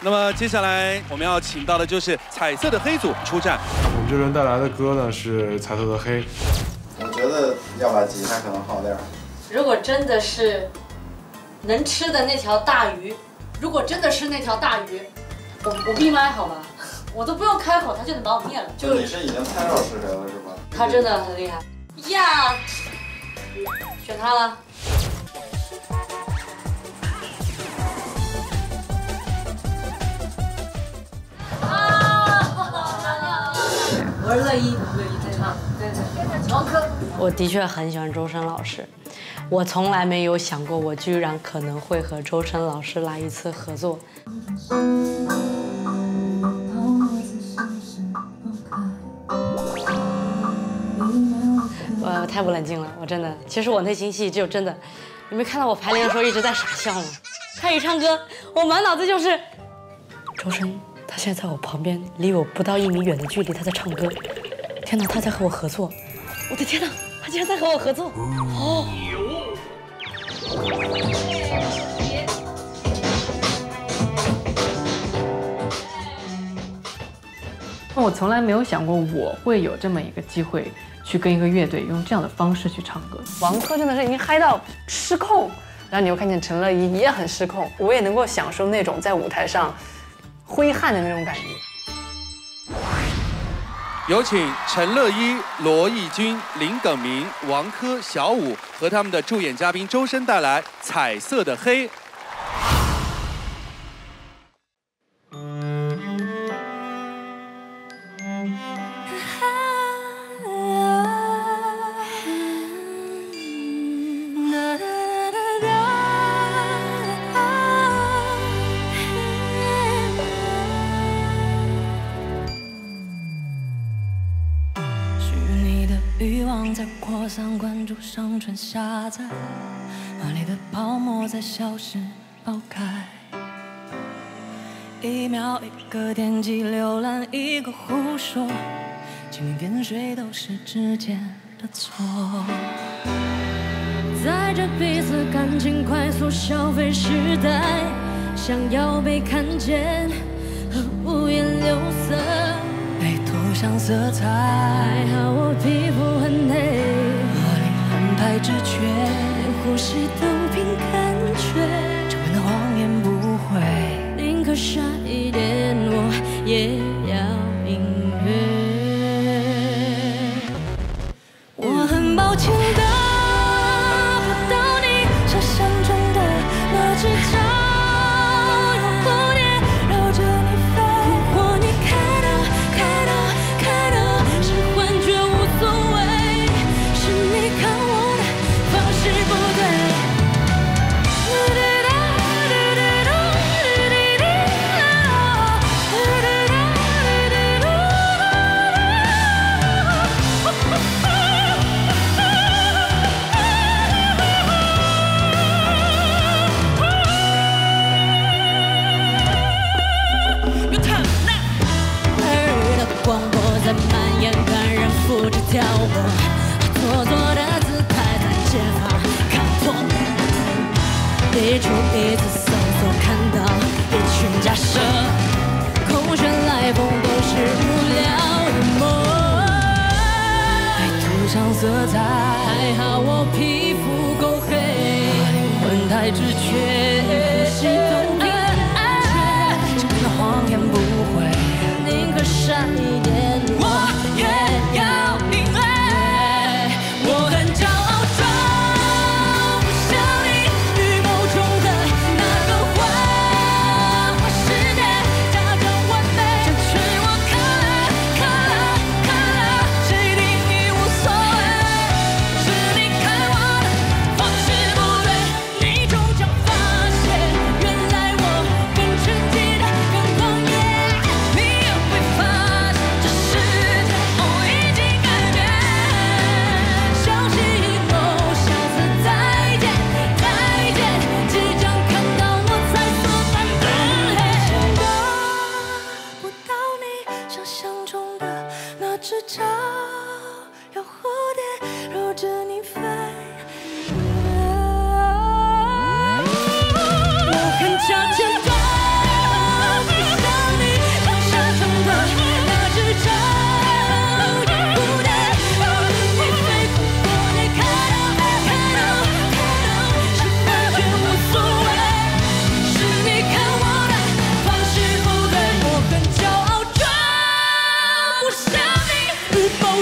那么接下来我们要请到的就是彩色的黑组出战。我们这轮带来的歌呢是彩色的黑。我觉得要把吉他可能好点儿。如果真的是能吃的那条大鱼，如果真的是那条大鱼，我我闭麦好吗，我都不用开口，他就能把我灭了。就你是已经猜到是谁了是吧？他真的很厉害呀！选他了。我是乐一，乐一在唱，对对，王珂。我的确很喜欢周深老师，我从来没有想过我居然可能会和周深老师来一次合作。我太不冷静了，我真的，其实我内心戏就真的，你没看到我排练的时候一直在傻笑吗？他一唱歌，我满脑子就是周深。他现在在我旁边，离我不到一米远的距离，他在唱歌。天哪，他在和我合作！我的天哪，他竟然在和我合作！哦。那我从来没有想过我会有这么一个机会，去跟一个乐队用这样的方式去唱歌。王珂真的是已经嗨到失控，然后你又看见陈乐怡也很失控，我也能够享受那种在舞台上。挥汗的那种感觉。有请陈乐一、罗艺君、林耿明、王珂、小五和他们的助演嘉宾周深带来《彩色的黑》。欲望在扩散，关注上传下载，华丽的泡沫在消失爆开，一秒一个点击浏览一个胡说，蜻蜓点水都是指尖的错。在这彼此感情快速消费时代，想要被看见和五颜六上色彩，还好我皮肤很黑。太直觉，连呼吸都凭感觉，这样的谎言不会，宁可傻一点，我也一出一次搜索看到一群假设，空穴来风都是无聊的梦。被涂上色彩，还好我皮肤够黑，灵魂太直觉，想象中的那只茶。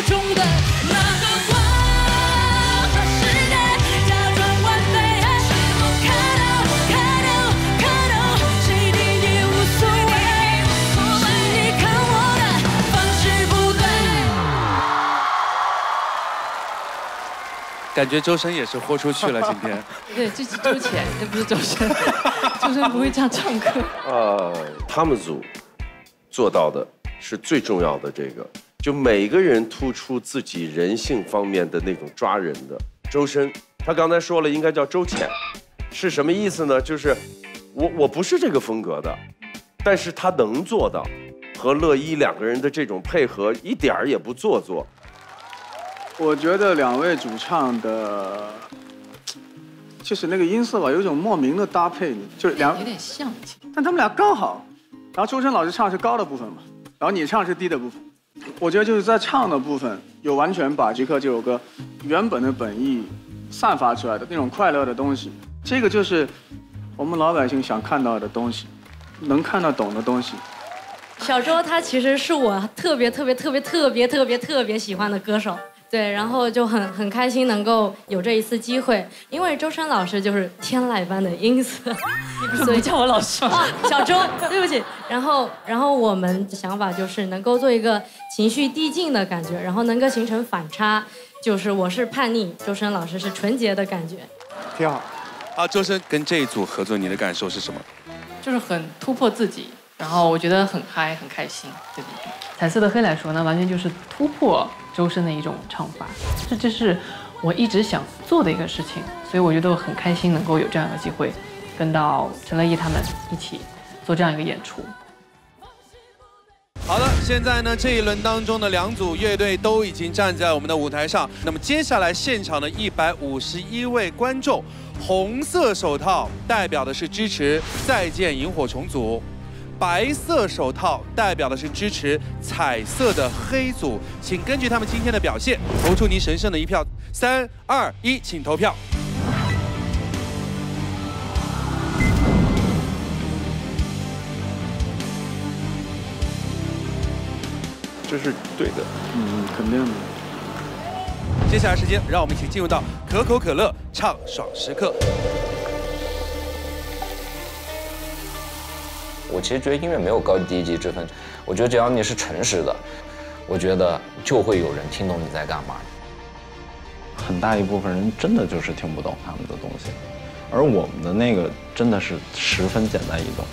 中的那个我感觉周深也是豁出去了，今天，对，这是周浅，这不是周深，周深不会这样唱歌，呃，他们组做到的是最重要的这个。就每个人突出自己人性方面的那种抓人的。周深，他刚才说了，应该叫周浅，是什么意思呢？就是我我不是这个风格的，但是他能做到，和乐一两个人的这种配合一点儿也不做作。我觉得两位主唱的，就是那个音色吧，有一种莫名的搭配，就是两有点像，但他们俩刚好。然后周深老师唱是高的部分嘛，然后你唱是低的部分。我觉得就是在唱的部分，有完全把《吉克》这首歌原本的本意散发出来的那种快乐的东西。这个就是我们老百姓想看到的东西，能看得懂的东西。小周他其实是我特别特别特别特别特别特别喜欢的歌手。对，然后就很很开心能够有这一次机会，因为周深老师就是天籁般的音色，所以叫我老师啊，小周，对不起。然后，然后我们的想法就是能够做一个情绪递进的感觉，然后能够形成反差，就是我是叛逆，周深老师是纯洁的感觉，挺好。啊，周深跟这一组合作，你的感受是什么？就是很突破自己，然后我觉得很嗨，很开心。对对对，彩色的黑来说呢，完全就是突破。周深的一种唱法，这这是我一直想做的一个事情，所以我觉得我很开心能够有这样一个机会，跟到陈乐毅他们一起做这样一个演出。好的，现在呢这一轮当中的两组乐队都已经站在我们的舞台上，那么接下来现场的一百五十一位观众，红色手套代表的是支持《再见萤火虫》组。白色手套代表的是支持彩色的黑组，请根据他们今天的表现投出您神圣的一票。三二一，请投票。这是对的，嗯，肯定的。接下来时间，让我们一起进入到可口可乐畅爽时刻。我其实觉得音乐没有高低级之分，我觉得只要你是诚实的，我觉得就会有人听懂你在干嘛。很大一部分人真的就是听不懂他们的东西，而我们的那个真的是十分简单易懂。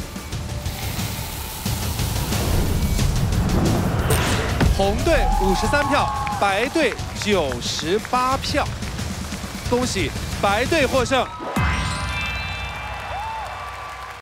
红队五十三票，白队九十八票，恭喜白队获胜。